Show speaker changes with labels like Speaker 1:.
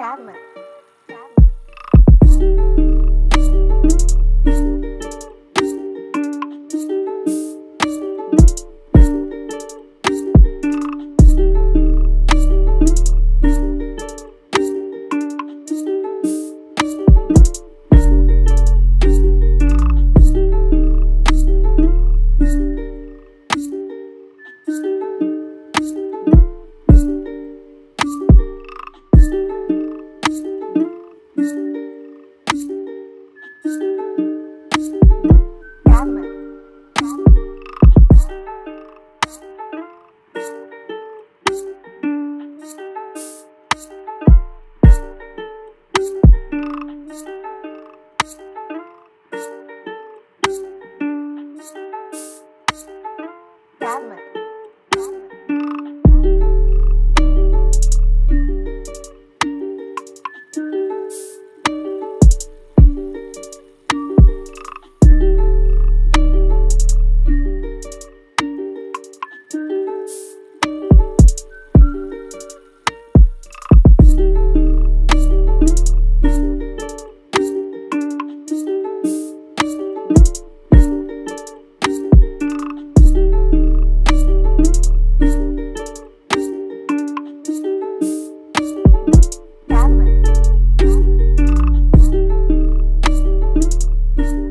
Speaker 1: dogma. Thank you.